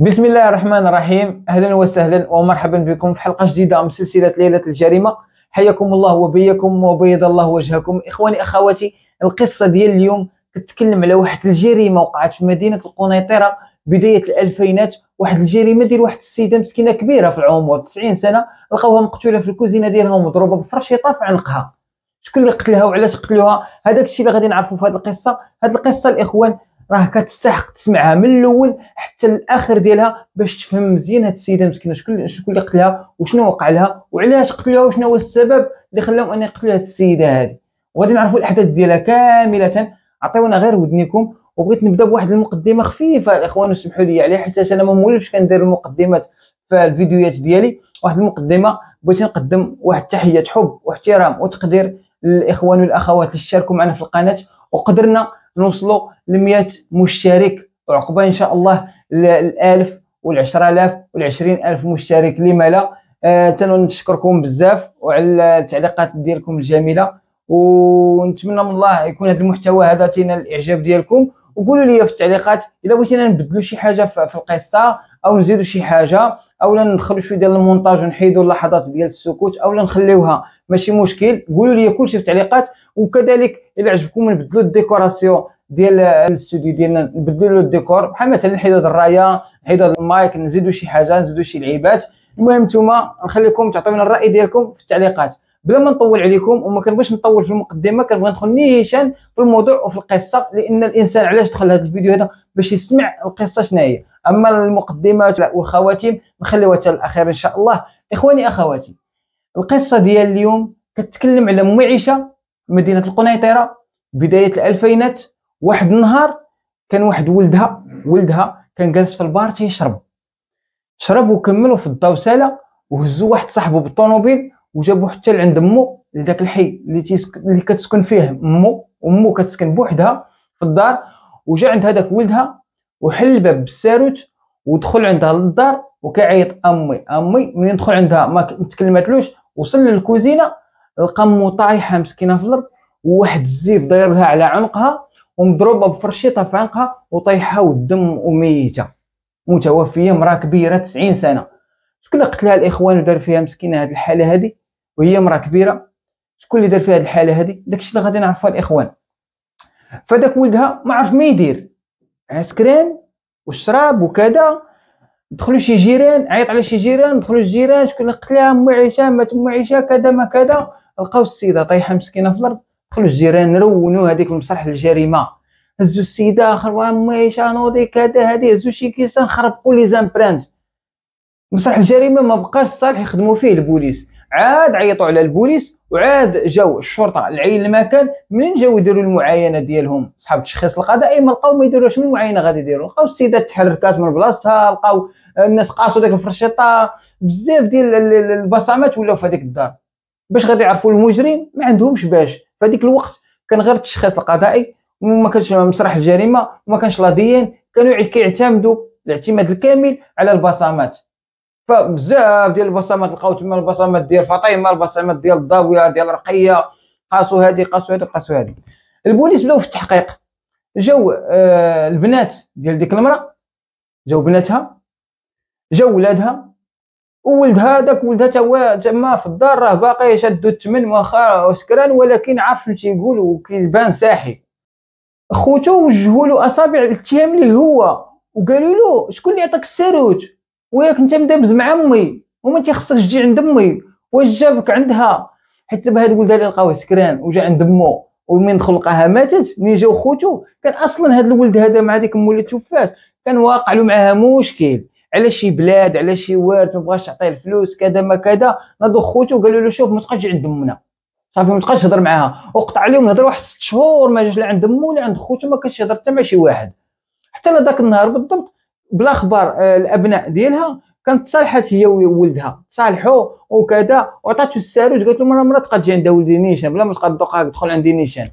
بسم الله الرحمن الرحيم أهلا وسهلا ومرحبا بكم في حلقه جديده من سلسله ليله الجريمه حياكم الله وبيكم وبيض الله وجهكم اخواني اخواتي القصة ديال اليوم كتكلم على واحد الجريمه وقعت في مدينه القنيطره بدايه الالفينات واحد الجريمه ديال واحد السيده مسكينه كبيره في العمر 90 سنه لقاوها مقتوله في الكوزينه ديالها ومضروبه بفرشيطه في عنقها شكون اللي قتلها وعلاش قتلوها هذاك الشيء اللي غادي نعرفوا في هذه القصة هذه القصة الاخوان راه كتستحق تسمعها من الأول حتى الآخر ديالها باش تفهم مزيان هاد السيدة المسكينه شكون شكون اللي قتلها وشنو وقع لها وعلاش قتلوها وشنو هو السبب اللي خلاهم أن يقتلوا هاد السيدة هذه وغادي نعرفوا الأحداث ديالها كاملة. عطيونا غير ودنيكم. وبغيت نبدأ بواحد المقدمة خفيفة. الإخوان وسمحوا لي عليها حيت أنا ما مولفش كندير المقدمات في الفيديوهات ديالي. واحد المقدمة بغيت نقدم واحد تحية حب واحترام وتقدير للإخوان والأخوات اللي شاركوا معنا في القناة. وقدرنا نوصلوا ل 100 مشترك. وعقبه إن شاء الله ال 1000 وال 10000 وال 20000 مشترك. لما لا؟ آه تنشكركم بزاف وعلى التعليقات ديالكم الجميلة. ونتمنى من الله يكون هذا المحتوى هذا تينال الإعجاب ديالكم. وقولوا لي في التعليقات الا بغيتينا نبدلوا شي حاجة في القصة أو نزيدوا شي حاجة أو ندخلوا شوية ديال المونتاج ونحيدوا اللحظات ديال السكوت أو نخليوها. ماشي مشكل. قولوا لي كلشي في التعليقات وكذلك إلى عجبكم نبدلوا ال décoration ديال الاستوديو ديالنا نبدلوا الديكور بحال مثلا نحيدوا هذه الراية نحيدوا هذا المايك نزيدوا شي حاجة نزيدوا شي لعيبات. المهم نتوما نخليكم تعطيونا الرأي ديالكم في التعليقات. بلا ما نطول عليكم وما كنبغيش نطول في المقدمة كنبغي ندخل نيشان في الموضوع وفي القصة لأن الإنسان علاش دخل هذا الفيديو هذا باش يسمع القصة شنو هي اما المقدمات والخواتيم نخليوها حتى الأخير إن شاء الله. إخواني أخواتي القصة ديال اليوم كتكلم على ام عيشه مدينة القنيطرة بداية الألفينات واحد النهار كان واحد ولدها ولدها كان جالس في البار تيشرب. شرب وكمل وفي الدوساله وهزو واحد صاحبه بالطوموبيل وجابو حتى لعند أمو لذاك الحي اللي تيسك... اللي كتسكن فيه أمو امو كتسكن بوحدها في الدار وجا عند هذاك ولدها وحل الباب بالساروت ودخل عندها للدار وكيعيط أمي أمي. منين دخل عندها؟ ما تكلماتلوش. وصل للكوزينة لقى امو طايحة مسكينة في الأرض وواحد الزيف داير لها على عنقها ومضروبة بفرشيطة في عنقها وطايحة والدم وميتة. متوفية مرأة كبيرة 90 سنة. شكون اللي قتلها الإخوان ودار فيها مسكينة هذه الحالة هذه وهي مرأة كبيرة. شكون اللي دار فيها هذه الحالة هذه داكشي اللي غادي نعرفوها الإخوان. فداك ولدها ما عرف ما يدير. سكران والشراب وكذا. دخلوا شي جيران عيط على شي جيران دخلوا الجيران شكون اللي قتلها؟ أم عيشة مات أم عيشة كذا ما كذا. لقاو السيدة طايحة مسكينة في الأرض دخلوا الجيران رونوا هذيك المسرح الجريمه هزوا السيدة اخر وام عيشه نوضي كذا هذه هزوا شي كيسان خربوا les empreintes. مسرح الجريمة ما بقاش صالح يخدموا فيه البوليس. عاد عيطوا على البوليس وعاد جاو الشرطة لعين المكان منين جاو يديروا المعاينة ديالهم؟ صحاب التشخيص القضائي ما لقاو ما يديروش من المعاينة غادي يديروا. لقاو السيدة تحركات من بلاصتها لقاو الناس قاسوا ديك الفرشيطة. بزاف ديال البصمات ولاو في هذيك الدار. باش غادي يعرفوا المجرم ما عندهمش باش. في الوقت كان غير التشخيص القضائي وما كانش مسرح الجريمة وما كانش لا ديان كانوا كيعتمدوا الاعتماد الكامل على البصمات. فبزاف ديال البصمات لقاو تما البصمات ديال فاطمة البصمات ديال الضاوية ديال رقية قاسوا هذه قاسوا هذه قاسوا هذه البوليس بداو في التحقيق جاو آه البنات ديال ديك المرأة جاو بناتها جاو ولادها وولدها داك ولدها تا هو تما في الدار راه باقي شادو الثمن واخا سكران ولكن عارف شنو تيقول وكيبان ساحي خوتو وجهوا له أصابع الاتهام ليه هو وقالوا له شكون اللي عطاك الساروت؟ وياك أنت مدابز مع أمي وما تيخصك تجي عند أمي واش جابك عندها؟ حيت دابا هاد الولد اللي لقاوه سكران وجا عند مو ومن دخل لقاها ماتت ملي جاو خوتو؟ كان أصلا هاد الولد هذا مع ديك مو اللي توفات كان واقع له معاها مشكل. على شي بلاد على شي وارد ما بغاش تعطيه الفلوس كذا ما كذا. ناضو خوتو قالوا له شوف ما تبقاش عند أمنا. صافي ما تبقاش تهضر معاها. وقطع عليهم هضر واحد ست شهور ما جاش لا عند امو ولا عند خوتو ما كانش يهضر حتى مع شي واحد. حتى لذاك النهار بالضبط بلا خبر آه، الأبناء ديالها كانت تصالحات هي وولدها تصالحوا وكذا وعطاتو الساروت قالت له مره مره تبقى تجي عند ولدي نيشان بلا ما تبقى تدوق دخل عندي نيشان.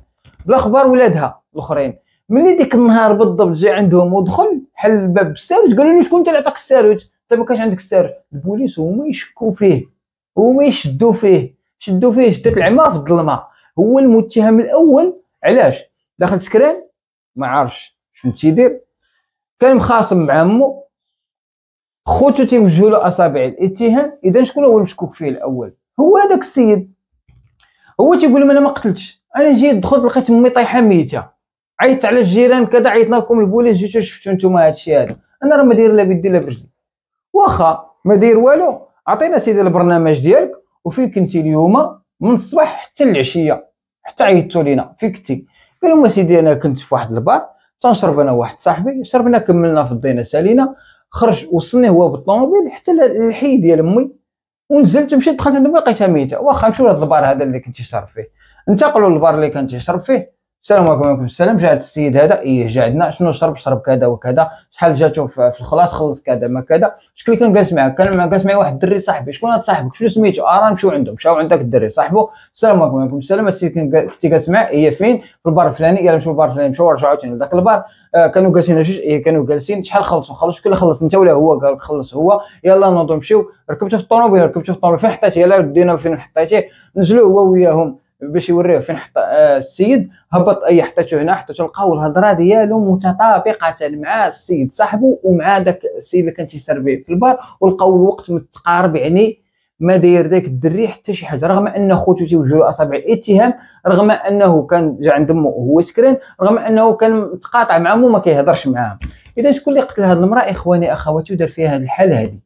بلا خبر ولادها الأخرين. ملي ديك النهار بالضبط جا عندهم ودخل حل الباب بالساروت قالوا له شكون انت اللي عطاك الساروت انت ما كانش عندك الساروت البوليس هما يشكوا فيه هما يشدوا فيه شدوا فيه شدت العمى في الظلمة. هو المتهم الأول علاش؟ داخل سكران؟ ما عارفش شنو تيدير. كان مخاصم مع امو خوتو تيوجهوا له أصابع الاتهام. إذا شكون هو المشكوك فيه الأول؟ هو هذاك السيد. هو تيقول لهم أنا ما قتلتش. أنا جيت دخلت لقيت أمي طايحة ميتة. عيطت على الجيران كذا عيطنا لكم البوليس جيتو شفتوا نتوما هذا الشيء هذا أنا راه ما داير لا بيدي لا برجلي. واخا ما داير والو عطينا سيدي البرنامج ديالك وفين كنتي اليوم؟ من الصباح حتى العشية حتى عيطتوا لينا فين كنتي قال لهم سيدي أنا كنت في واحد البار تنشرب أنا واحد صاحبي شربنا كملنا في الدينه سالينا خرج وصلني هو بالطوموبيل حتى الحي ديال أمي ونزلت مشيت دخلت عند أمي لقيتها ميتة. واخا نمشيو لهاد البار هذا اللي كنت تشرب فيه؟ انتقلوا للبار اللي كان تيشرب فيه. السلام عليكم وعليكم السلام جا السيد هذا. إيه جا عندنا شنو شرب؟ شرب كذا وكذا. شحال جاتو في الخلاص؟ خلص كذا ما كذا. شكون اللي كان جالس معاك؟ كان جالس معايا واحد الدري صاحبي. شكون هذا صاحبك؟ شنو سميتو؟ آه نمشيو عندهم. مشاو عندك الدري صاحبو. السلام عليكم وعليكم السلام السيد كان كنت جالس معاه. هي فين؟ في البار الفلاني. قال نمشيو للبار الفلاني. مشاو رجعوا عاوتاني لذاك البار. آه كانوا جالسين جوج. إيه كانوا جالسين. شحال خلصوا؟ خلصوا شكون اللي خلص. انت ولا هو؟ قال خلص هو. يلا نوضوا نمشيو. ركبتو في الطوموبيل ركبتو في الطوموبيل فين حطيتيه؟ يلا دينا فين حطيتيه؟ نزلوا هو وياهم. باش يوريه فين حط آه السيد هبط أي حطيته هنا حطيته لقاو الهضرة ديالو متطابقة مع السيد صاحبه ومع داك السيد اللي كان تيسر به في البار ولقاو الوقت متقارب يعني ما داير داك الدري حتى شي حاجة. رغم أن خوتو تيوجهوا اصابع الاتهام رغم أنه كان جا عند أمه وهو سكران رغم أنه كان متقاطع مع أمه ما كيهضرش معاهم إذا شكون اللي قتل هذه المرأة؟ إخواني أخواتي ودار فيها هذه الحاله هذه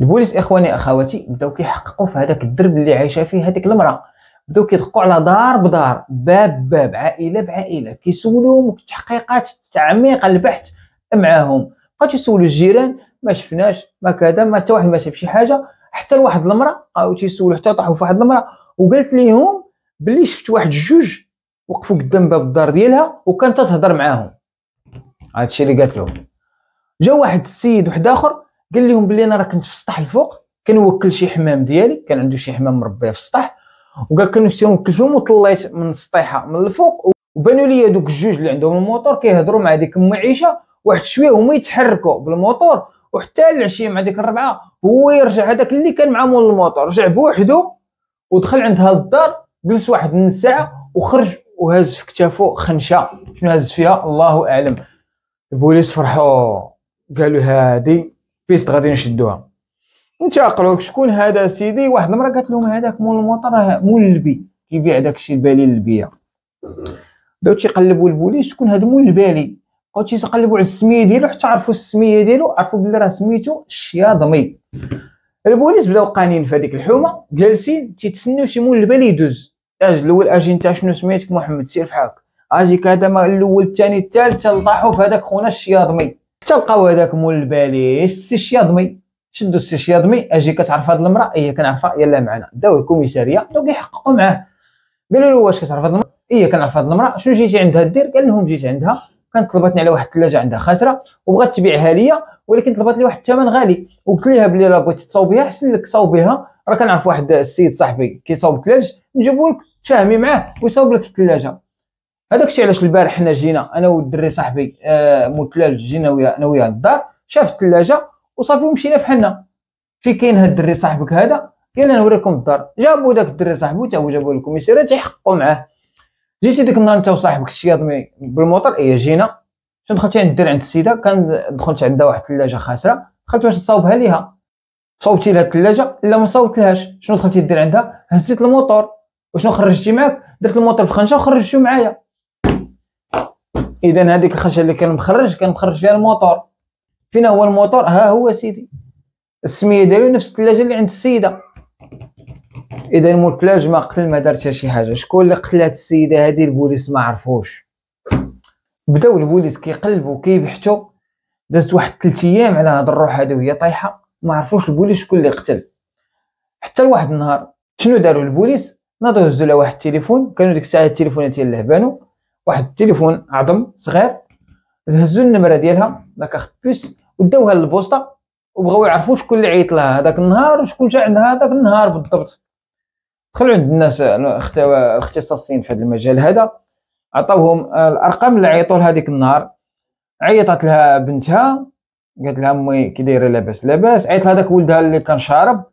البوليس إخواني أخواتي بداو كيحققوا في هذاك الدرب اللي عايشة فيه هذيك المرأة. بداو كيدقوا على دار بدار باب باب عائلة بعائلة كيسولوهم التحقيقات التعميق البحث معاهم. بقاو تيسولوا الجيران ما شفناش ما كذا ما حتى واحد ما شاف شي حاجة حتى لواحد المرأة أو تيسولوا حتى طاحوا في واحد المرأة وقالت ليهم بلي شفت واحد جوج وقفوا قدام باب الدار ديالها وكانت تهضر معاهم. هادشي اللي قالت لهم. جا واحد السيد واحد آخر قال لهم بلي أنا راه كنت في السطح الفوق كنوكل شي حمام ديالي كان عنده شي حمام مربية في السطح وقال كنت نوكل فيهم وطليت من السطيحة من الفوق وبانوا لي دوك الجوج اللي عندهم الموتور كيهضروا مع ديك ام عيشه واحد شوية هما يتحركوا بالموتور وحتى العشية مع ديك الربعة هو يرجع هذاك اللي كان مع مول الموتور رجع بوحدو ودخل عند هاد الدار جلس واحد من الساعة وخرج وهز في كتافو خنشة. شنو هز فيها؟ الله أعلم. البوليس فرحوا قالوا هادي piste غادي نشدوها. انتقلوا شكون هذا سيدي؟ واحد المرة قالت لهم هذاك مول الموطر راه مول البالي كيبيع داكشي البالي للبيع. بداو تيقلبوا البوليس شكون هذا مول البالي؟ بقاو تيقلبوا على السمية ديالو حتى عرفوا السمية ديالو عرفوا بلي راه سميتو الشياضمي البوليس بداو قانين في هذيك الحومة جالسين تيتسناو شي مول البالي يدوز. الأول أجي انت شنو سميتك محمد؟ سير فحالك أجي كذا الأول الثاني الثالث طاحوا في هذاك خونا الشياضمي. حتى لقاو هذاك مول البالي السي الشياضمي شدوا السي شياضمي أجي كتعرف هاد المرأة هي كنعرفها يلا معنا. داو الكوميسارية بداو كيحققوا معاه. قالوا له واش كتعرف هاد المرأة؟ هي كنعرف هاد المرأة. شنو جيتي عندها دير؟ قال لهم جيت عندها كانت طلبتني على واحد الثلاجة عندها خاسرة وبغات تبيعها ليا ولكن طلبت لي واحد الثمن غالي. وقلت لها بلي راه بغيتي تصاوبيها احسن لك صاوبيها راه كنعرف واحد السيد صاحبي كيصاوب الثلج نجيبو لك تفاهمي معاه ويصاوب لك الثلاجة. هذاك الشيء علاش البارح حنا جينا أنا والدري صاحبي آه مول الثلج جينا ويا أنا وياه للدار شاف الثلاجة وصافي ومشينا فحنا في كاين هاد الدري صاحبك هذا؟ يلا نوريكم الدار. جابوا داك الدري صاحبو تا هو جابوا لكم يسير تيحققوا معاه. جيتي ديك النهار أنت وصاحبك الشياضمي بالموطر اي جينا. شنو دخلتي عند الدري عند السيدة؟ كان دخلت عندها واحد الثلاجة خاسرة. دخلت باش تصاوبها ليها. صوبتي لها الثلاجة لا ما صوبتلهاش شنو دخلتي دير عندها؟ هزيت الموتور وشنو خرجتي معاك؟ درت الموتور في خنشه وخرجتو معايا. اذا هذيك الخنشه اللي كان مخرج كان مخرج فيها الموتور فين هو الموتور؟ ها هو سيدي. السميه ديالو نفس الثلاجة اللي عند السيدة. إذا مول ما قتل ما دارت شي حاجة. شكون اللي قتلات السيدة؟ هذه البوليس ما عرفوش. بداو البوليس كيقلبوا كيبحثوا دازت واحد ثلاث أيام على هاد الروح هذه وهي طايحة. ما عرفوش البوليس شكون اللي قتل. حتى لواحد النهار شنو داروا البوليس؟ ناضوا هزوا لها واحد التليفون. كانوا ديك الساعة التليفونات ديال اللهبانو واحد التليفون عظم صغير. هزوا النمرة ديالها. la carte puce. وداوها للبوسطة وبغاو يعرفوا شكون اللي عيط لها هذاك النهار وشكون جا عندها هذاك النهار بالضبط. دخلوا عند الناس الاختصاصيين في هذا المجال هذا عطاوهم الأرقام اللي عيطوا لها هذيك النهار. عيطت لها بنتها قالت لها أمي كي دايرة لاباس لاباس. عيط لها داك ولدها اللي كان شارب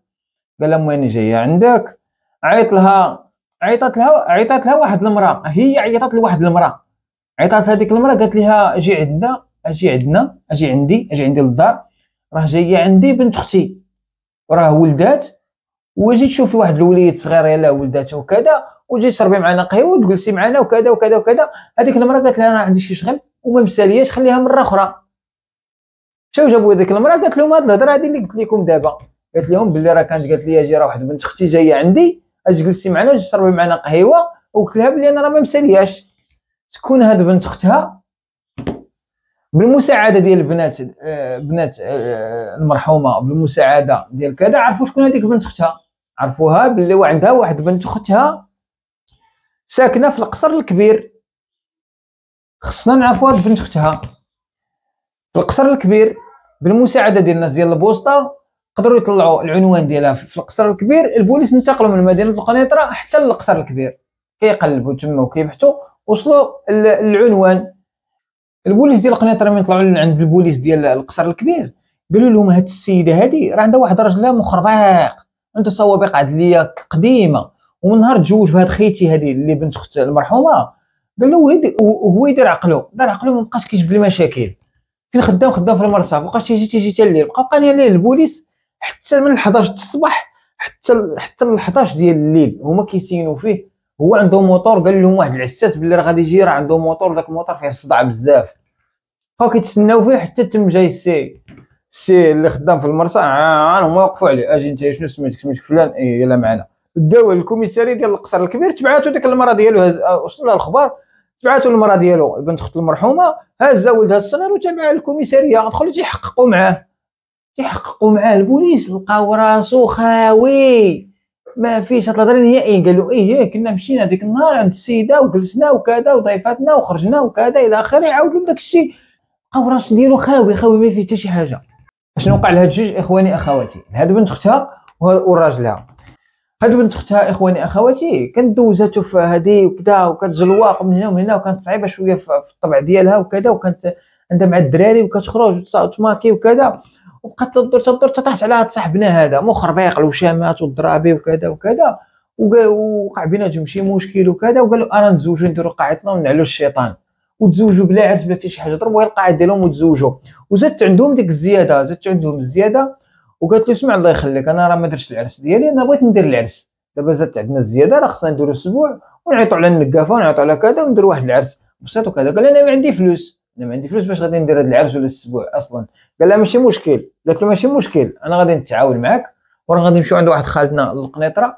قال لها أمي أنا جاية عندك. عيط لها عيطت لها عيطت لها واحد المرأة هي عيطت لواحد المرأة. عيطت لها ديك المرأة قالت لها أجي عندنا. أجي عندنا أجي عندي أجي عندي للدار. راه جاية عندي بنت أختي. وراه ولدات. وجيت تشوفي واحد الوليد صغير يلا ولدات وكذا وجيت تشربي معنا قهوة وتجلسي معنا وكذا وكذا وكذا. هذيك المرأة قالت لها أنا عندي شي شغل. وما مسالياش خليها مرة أخرى. مشاو جابوا هذيك المرأة؟ قالت لهم هاد الهضرة هذه اللي قلت لكم دابا. قالت لهم باللي راه كانت قالت لي أجي راه واحد بنت أختي جاية عندي. أجي جلسي معنا أجي تشربي معنا قهوة. وقلت لها بلي أنا راه ما مسالياش. تكون هاد بنت اختها بالمساعدة ديال البنات آه، بنات آه، المرحومة بالمساعدة ديال كذا عرفوا شكون هذيك بنت أختها. عرفوها باللي عندها واحد بنت أختها ساكنة في القصر الكبير. خصنا نعرفوا هاد بنت أختها. في القصر الكبير بالمساعدة ديال الناس ديال البوسطة قدروا يطلعوا العنوان ديالها في القصر الكبير. البوليس انتقلوا من مدينة القنيطرة حتى للقصر الكبير. كيقلبوا تما وكيبحثوا وصلوا العنوان. البوليس ديال القنيطره من طلعوا عند البوليس ديال القصر الكبير. قالوا لهم هاد السيدة هادي راه عندها واحد راجل مخربق عنده سوابق عدلية قديمة ومن نهار تزوج بهاد خيتي هادي اللي بنت اخت المرحومة. قال له هو يدير عقله دار عقله ما بقاش كيجبد لي مشاكل. فين خدام؟ خدام في المرصع بقاش تيجي تيجي حتى الليل. بقى بقى عليه البوليس حتى من 11 الصباح حتى حتى ل 11 ديال الليل. هما كيسينوا فيه. هو عنده موتور قال لهم واحد العساس بلي راه غادي يجي راه عنده موتور داك الموتور فيه الصداع بزاف. بقاو كيتسناو فيه حتى تم جاي السي السي اللي خدام في المرصع عا هما وقفوا عليه أجي أنت شنو سميتك سميتك فلان؟ اي يلا معنا. داو الكوميساري ديال القصر الكبير تبعاتو ديك المراه ديالو وصلوا لها الخبر تبعاتو المراه ديالو بنت اخت المرحومة هازا ولدها الصغير وتابعها الكوميساريه دخلوا تيحققوا معاه تيحققوا معاه البوليس لقاو راسو خاوي. ما فيش الهضره نهائيا قالوا إيه كنا مشينا ديك النهار عند السيدة وجلسنا وكذا وضيفاتنا وخرجنا وكذا إلى آخره عاودوا داك الشيء. لقاو راس ديالو خاوي خاوي ما فيه حتى شي حاجة. اشنو وقع لهاد جوج إخواني أخواتي. هاد بنت اختها وراجلها. هاد بنت اختها إخواني أخواتي كانت دوزاتو في هادي وكذا وكانت جلواق من هنا ومن هنا وكانت صعيبة شوية في الطبع ديالها وكذا وكانت عندها مع الدراري وكتخرج وتماكي وكذا. وبقات تدور تدور تطاحت على هاد صاحبنا هذا. مخربيق الوشامات والضرابي وكذا وكذا. وقع بيناتهم شي مشكل وكذا وقالوا أنا نتزوجوا نديروا قاعتنا ونعلو الشيطان. وتزوجوا بلا عرس بلا شي حاجة. ضربوا القاعده ديالهم وتزوجوا وزادت عندهم ديك الزيادة زادت عندهم الزيادة. وقالت له اسمع الله يخليك أنا راه ما درتش العرس ديالي أنا بغيت ندير العرس. دابا زادت عندنا الزيادة راه خصنا نديروا أسبوع ونعيطوا على النقافه ونعيطوا على كذا ونديروا واحد العرس بسيط وكذا. قال أنا ما عندي فلوس. أنا ما عندي فلوس باش غادي ندير هذا العرس ولا الأسبوع أصلا. قال لها ماشي مشكل. قالت له ماشي مشكل. أنا غادي نتعاون معاك. وراه غادي نمشيو عند واحد خالتنا للقنيطرة.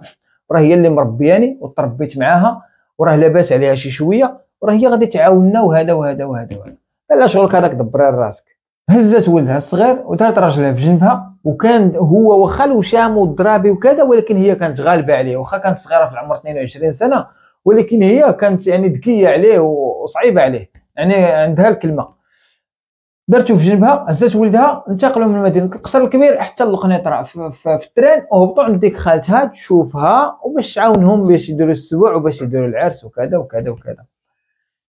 وراه هي اللي مربياني وتربيت معاها. وراه لاباس عليها شي شوية. وراه هي غادي تعاوننا وهذا وهذا وهذا وهذا. قال لها شغلك هذاك دبرها راسك. هزت ولدها الصغير ودارت راجلها في جنبها وكان هو واخا الوشام والضرابي وكذا ولكن هي كانت غالبة عليه. واخا كانت صغيرة في العمر 22 سنة ولكن هي كانت يعني ذكية عليه وصعيبة عليه. يعني عندها الكلمة. درتو في جنبها هزات ولدها انتقلوا من مدينه القصر الكبير حتى للقنيطره في, في, في الترين وهبطوا عند ديك خالتها تشوفها وباش تعاونهم باش يديروا السبوع وباش يديروا العرس وكذا وكذا وكذا.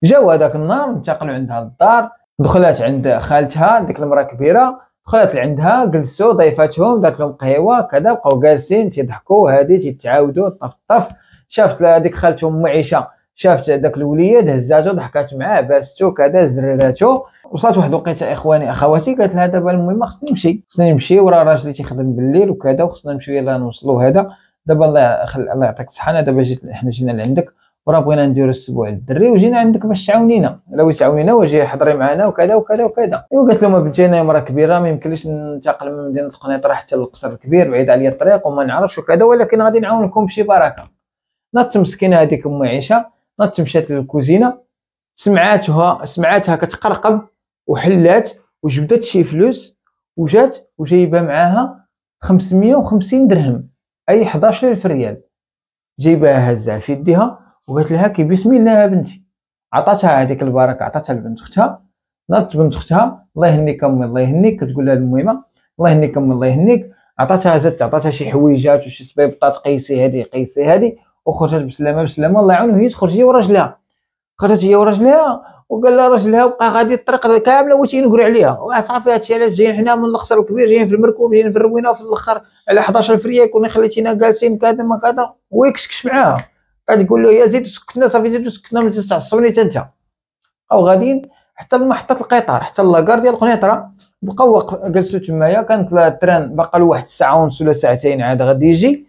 جاو هذاك النهار انتقلوا عندها للدار دخلت عند خالتها ديك المرأة كبيرة دخلت عندها جلسوا ضيفاتهم دارت لهم قهوه كذا بقاو جالسين تيضحكوا هادي تيتعاودوا طف طف. شافت هذيك خالتهم معيشة. شافت داك الوليد هزاتو ضحكات معاه باستو كذا زرراتو وصلت واحد الوقيتة إخواني أخواتي قالت لها دابا المهم خصني نمشي. خصني نمشي وراه راجلي تيخدم بالليل وكذا وخصنا نمشيو يلاه نوصلوا هذا. دابا الله. الله يعطيك الصحة أنا دابا جيت حنا جينا لعندك. وراه بغينا نديرو السبوع للدري وجينا عندك باش تعاونينا. لو تعاونينا وجي حضري معنا وكذا وكذا وكذا. أيوا قالت لهم بنتي أنا مرا كبيرة ما يمكنليش ننتقل من مدينة القنيطرة حتى للقصر الكبير بعيد عليا الطريق وما نعرفش وكذا ولكن غادي نعاونكم بشي بركة. نات مسكينة هذيك أم عيشة. نات مشات للكوزينه سمعاتها سمعاتها كتقرقب وحلات وجبدت شي فلوس وجات وجايبة معاها 550 درهم أي 11000 ريال. جايباها هزها في يديها وقالت لها كي بسم الله بنتي. عطاتها هذيك البركة عطاتها لبنت أختها. ناضت بنت أختها الله يهنيك أمي الله يهنيك كتقول لها المهمة الله يهنيك أمي الله يهنيك. عطاتها زدت عطاتها شي حويجات وشي سبيبطات قيسي هذه قيسي هذه وخرجت بسلامة بسلامة الله يعاونها هي تخرج هي وراجلها. خرجت هي وراجلها وقال لها راجلها بقى غادي الطريق كامله وتي نقري عليها. صافي هادشي علاش؟ جايين حنا من القصر الكبير جايين في المركوب جايين في الروينة وفي الآخر على 11 فريا كنا خليتينا جالسين كذا ما كذا. ويكشكش معاها. قاعد يقول له يا زيد سكتنا صافي زيد سكتنا ما تستعصبني حتى انت. أو غاديين حتى لمحطه القطار حتى la gare ديال القنيطره بقاو جلسوا تمايا كانت ال train باقا له واحد الساعة ونص ولا ساعتين عاد غادي يجي.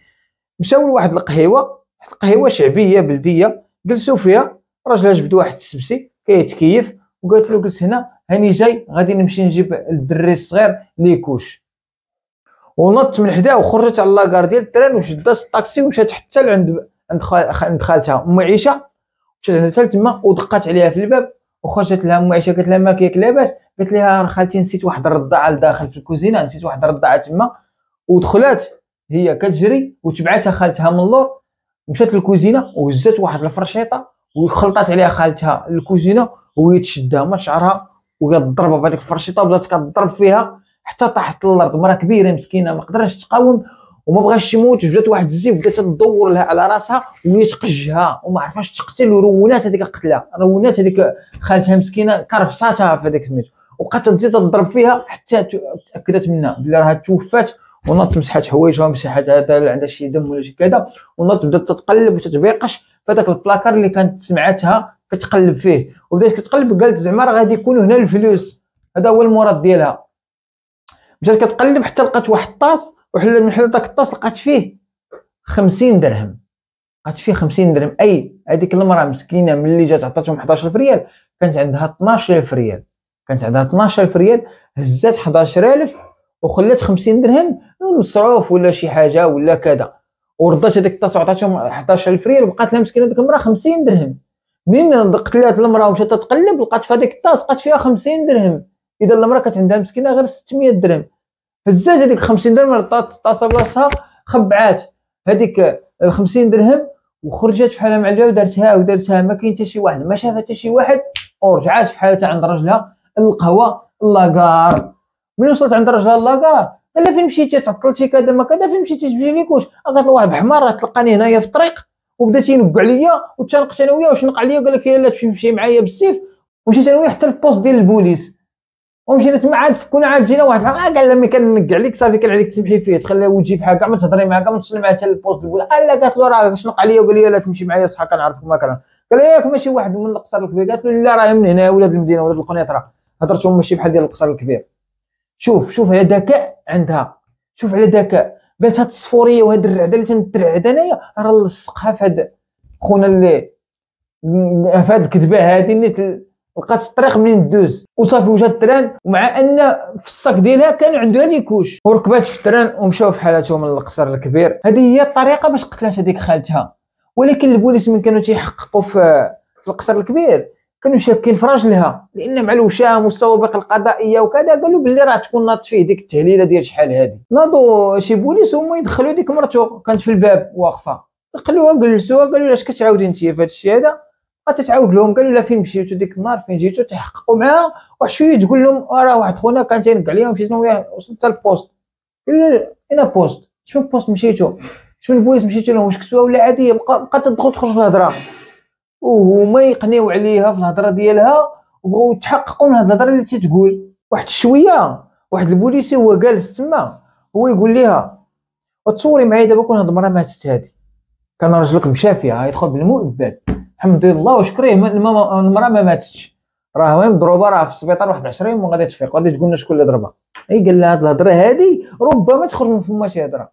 مشاو لواحد القهيوة. قهيوه شعبية بلدية. جلسوا فيها راجل جبد واحد السبسي كيتكيف وقالت له جلس هنا هاني جاي غادي نمشي نجيب الدري الصغير les couches ونط من حداه وخرجت على la gare ديال ال train وشدات الطاكسي ومشات حتى لعند عند عند خالتها أم عيشة. مشات عندها تما ودقات عليها في الباب وخرجت لها أم عيشة قالت لها ما كيك لاباس؟ قالت لها خالتي نسيت واحد الرضاعة لداخل في الكوزينة نسيت واحد الرضاعة تما. ودخلات هي كتجري وتبعتها خالتها من اللور. مشات للكوزينة وهزات واحد الفرشيطة وخلطات عليها خالتها الكوزينة وهي تشدها من شعرها وهي تضربها بهذيك الفرشيطة وبدات كتضرب فيها حتى طاحت للأرض. مرا كبيرة مسكينة ما قدرش تقاوم وما بغاش تموت وجات واحد الزيف بدات تدور لها على راسها وهي تقجها وما عرفاش تقتل ورونات هذيك القتلة رونات هذيك خالتها مسكينة كرفصاتها في هذاك سميتو وبقات تزيد تضرب فيها حتى تأكدت منها بلي راها توفات ونط مسحات حوايجها مسحات هذا عندها شي دم ولا شي كذا. ونط بدات تتقلب وتتبيقش في هذاك البلاكار اللي كانت سمعتها كتقلب فيه. وبدات كتقلب قالت زعما راه غادي يكونوا هنا الفلوس. هذا هو المراد ديالها. مشات كتقلب حتى لقات واحد الطاس وحل من حل داك الطاس لقات فيه 50 درهم. لقات فيه 50 درهم. أي هذيك المرأة مسكينة ملي جات عطاتهم 11000 ريال كانت عندها 12000 ريال. كانت عندها 12000 ريال هزات 11000 وخلات 50 درهم مصروف ولا شي حاجة ولا كذا. وردات هذيك الطاس وعطاتهم 11000 ريال وبقات لها مسكينة ديك المرأة 50 درهم. منين قتلات المرأة ومشات تتقلب لقات في هذيك الطاس لقات فيها 50 درهم. إذا المرأة كانت عندها مسكينة غير 600 درهم. هزات هذيك 50 درهم طاسه بلاصتها خبعات هذيك ال 50 درهم وخرجت في حالها مع الباب ودارتها ودارتها ما كاين حتى شي واحد. ما شافت حتى شي واحد ورجعات في حالتها عند راجلها القهوة لاكار ملي وصلت عند راجلها لاكار قال لها فين مشيتي؟ تعطلتي كذا ما كذا فين مشيتي؟ تجبدي لي كوش. قالت واحد بحمار تلقاني هنايا في الطريق وبدا تيشنق عليا وتشنقت أنا وياه وشنق عليا وقال لك يلا تمشي تمشي معايا بالسيف. ومشيت أنا وياه حتى ال poste ديال البوليس. ومشينا تما عاد فكونا عاد جينا واحد الحلقة قال لما شنق عليك صافي كان عليك تسمحي فيه تخليه وتجي في حاجة ما تهضري معاه كاع ما توصلي معاه حتى ال poste البوليس. قال لا قالت له راه شنق عليا وقال لي لا تمشي معايا صحا كنعرفك ما كان قال لي ياك ماشي واحد من القصر الكبير. قالت له لا راه من هنا ولاد المدينة ولاد القنيطرة. هضرتهم ماشي بحال ديال القصر الكبير. شوف شوف على ذكاء عندها. شوف على ذكاء. بانت هاد الصفوريه وهاد الرعدة اللي تنترعد انايا راه لصقها في هاد خونا اللي في هاد الكذبة هادي اللي لقات الطريق منين دوز وصافي وجات ال train ومع أن في ال sac ديالها كان عندها les couches وركبات في ال train ومشاو في حالتهم من القصر الكبير. هذه هي الطريقة باش قتلات هذيك خالتها. ولكن البوليس من كانوا تيحققوا في القصر الكبير. كانوا شاكين في راجلها لأن مع الوشام والسوابق القضائية وكذا قالوا باللي راه تكون ناض فيه ديك التهليلة ديال شحال هادي. ناضوا شي بوليس هما يدخلوا ديك مرتو كانت في الباب واقفة. دخلوها جلسوها قالوا لاش كتعاودي انت في هذا الشيء هذا؟ بقات تعاود لهم قالوا لا فين مشيتو؟ ديك النهار فين جيتو؟ تحققوا معاها. واحد شوية تقول لهم راه واحد خونا كان تيشنق عليهم مشيت وياه وصلت لل poste قالوا أين poste شنو poste مشيتو؟ شنو البوليس مشيتو لهم؟ واش كسوة ولا عادية؟ بقات تدخل تخرج في الهضرة. وهما يقنيو عليها في الهضرة ديالها وبغاو يتحققوا من الهضرة اللي تتقول واحد شوية واحد البوليسي هو جالس تما هو يقول لها وتصوري معايا دابا كون هاد المرأة ماتت هادي. كان راجلك مشى فيها يدخل بالمؤبد الحمد لله وشكريه المرأة ما ماتتش. راه مهم مضروبه راه في السبيطار واحد 20 يوم وغادي تفيق غادي تقول لنا شكون اللي ضربها. إي قال لها هاد الهضرة هادي ربما تخرج من فما شي هضرة.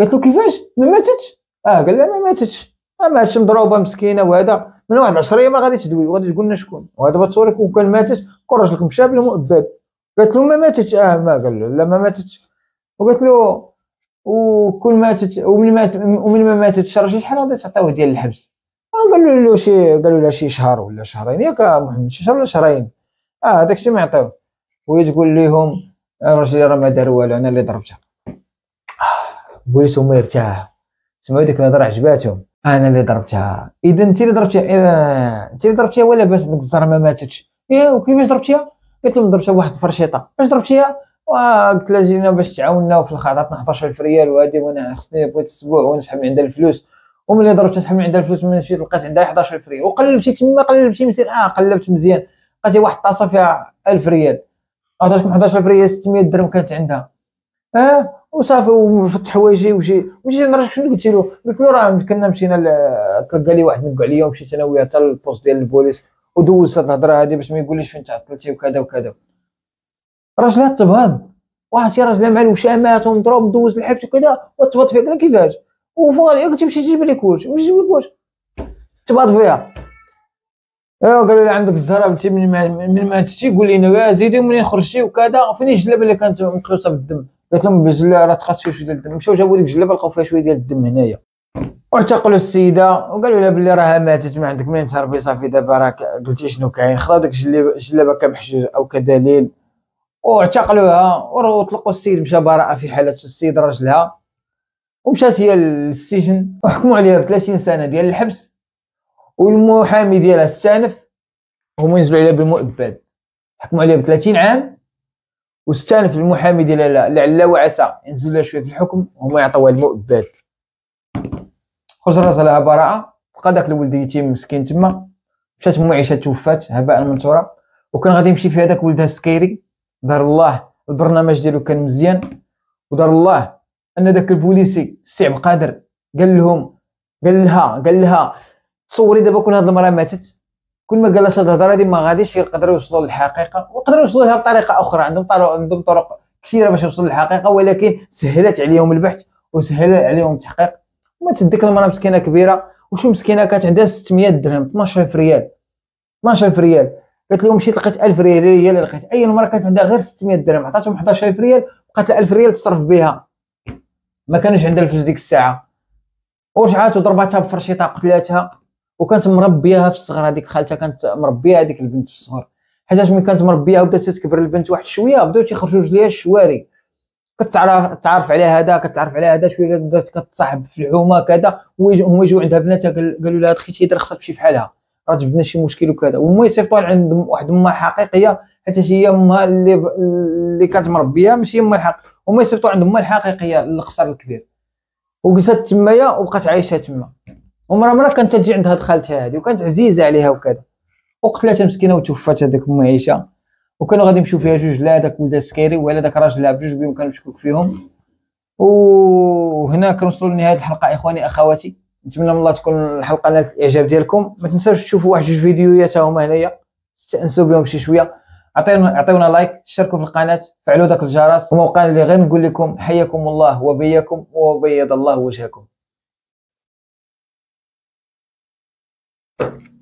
قالت له كيفاش؟ ما ماتتش؟ آه قال لها ما ماتتش. ما ماتش مضروبه مسكينة وهذا من واحد 10 أيام غادي تدوي وغادي تقول لنا شكون؟ وهذا تصوري كون كان ماتت كون راجلك مشى بلا مؤبد قالت له ما ماتتش آه ما قال له لا ما ماتتش وقالت له وكل ماتت ومن مات ومن ما ماتت شرجي شحال غادي تعطيوه ديال الحبس. آه، قالوا له شي قالوا له شي شهر ولا شهرين. ياك محمد شي شهر ولا شهرين؟ آه هذاك الشيء ما يعطيوه. وهي تقول لهم الراجل راه ما دار والو أنا اللي ضربته البوليس هما يرتاح سمعوا ديك الهضره عجباتهم. أنا اللي ضربتها. إذا أنت اللي ضربتيها أنت اللي ضربتيها ولا باش ديك الزهرة ما ماتتش؟ إيه وكيفاش ضربتيها؟ قلت لهم ضربتها واحد الفرشيطة. باش ضربتيها؟ قلت لها جينا باش تعاوننا وفي الآخر عطاتنا 11000 ريال وهذه وأنا خصني بغيت أسبوع ونسحب من عندها الفلوس. وملي ضربت تسحب من عندها الفلوس من مشيت لقيت عندها 11000 ريال وقلبتي تما قلبتي مزيان آه قلبت مزيان. لقيتي واحد الطاسة فيها 1000 ريال. عطاتكم 11000 ريال 600 درهم كانت عندها. آه وصافي وفت حوايجي ومشي مشيت نراجع شنو قلت له؟ قلت له راه كنا مشينا تلقى لي واحد نقع عليا ومشيت أنا وياه حتى البوست ديال البوليس ودوزت هاد الهضرة هادي باش ما يقوليش فين تعطلتي وكذا وكذا. راجلها تبهض واحد شي راجل مع الوشامات ومضروب دوز الحبس وكذا وتبط فيك كيفاش؟ وفوق قلت تمشي تجيب لي كوش مش تجيب لي كوش تبط فيها ايوا قالوا لي عندك الزهرة من ما من ما قول لنا زيدي منين خرجتي وكذا فين الجلابه اللي كانت مقلوصه بالدم؟ قالت لهم راه تقاس فيها شوية ديال الدم. مشاو جابوا لي الجلابة لقاو فيها شوية ديال الدم هنايا. واعتقلوا السيدة وقالوا لها بلي راها ماتت ما عندك منين تهربي صافي دابا راك قلتي شنو كاين. خداو ديك الجلابة كمحجوج أو كدليل. واعتقلوها وطلقوا السيد مشى براءة في حالة السيد راجلها. ومشات هي للسجن وحكموا عليها ب 30 سنة ديال الحبس. والمحامي ديالها استأنف. هما ينزلوا عليها بالمؤبد. حكموا عليها ب 30 عام. واستأنف المحامي ديالها لعل وعسى. ينزل لها شوية في الحكم وهما يعطيوها المؤبد خرج راسها براءة. بقى داك الولد يتيم مسكين تما. مشات معيشة توفات. هباء منثورا وكان غادي يمشي في هذاك ولدها السكيري. دار الله البرنامج ديالو كان مزيان. ودار الله أن داك البوليسي السي عبد القادر قال لهم قال لها قال لها تصوري دابا كون هاد المرأة ماتت؟ كل ما قال لها هاد الهضره ما غاديش يقدروا يوصلوا للحقيقة ويقدروا يوصلوا لها بطريقة أخرى عندهم طرق عندهم طرق كثيرة باش يوصلوا للحقيقة ولكن سهلت عليهم البحث وسهل عليهم التحقيق. وما تديك المراه مسكينة كبيرة. وشو مسكينة؟ كانت عندها 600 درهم 12000 ريال. 12000 ريال. قالت لهم مشيت لقيت 1000 ريال هي اللي لقيت. أي المراه كانت عندها غير 600 درهم عطاتهم 11000 ريال بقات 1000 ريال تصرف بها ما كانش عندها الفلوس ديك الساعة. ورجعات وضرباتها بفرشيطة قتلاتها وكانت مربياها في الصغر هذيك خالتها كانت مربية هذيك البنت في الصغر. حيتاش ملي كانت مربيها وبدات تكبر البنت واحد شوية بداو تيخرجوا ليها الشواري. كتعرف تعرف على هذا كتعرف على هذا شوية بدات كتصاحب في الحومه كذا هما يجوا عندها بناتها قالوا لها خيتي هي خاصها تمشي بحالها راه جبنا شي مشكل وكذا. وهما يصيفطوا عند واحد امها حقيقية حتى هي امها اللي اللي كانت مربية ماشي امها الحق هما يصيفطوا عند امها الحقيقية القصر الكبير. وجلست تمايا وبقات عايشة تما. ومرة مرة كانت تجي عند هاد خالتها هادي وكانت عزيزة عليها وكذا. وقتلاتها مسكينة وتوفات هذيك أم عيشة. وكانوا غادي يمشيو فيها جوج لا داك ولد سكيري ولا داك راجل بجوج بهم كانوا مشكوك فيهم. وهنا كنوصلوا لنهاية الحلقة إخواني أخواتي. نتمنى من الله تكون الحلقة نالت الإعجاب ديالكم. ما تنساوش تشوفوا واحد جوج فيديوهات هما هنايا. تستأنسوا بهم شي شوية. عطيونا عطيونا like اشتركوا في القناة فعلوا داك الجرس. وما بقى لي غير نقول لكم حياكم الله وبياكم وبيض الله وجهكم. you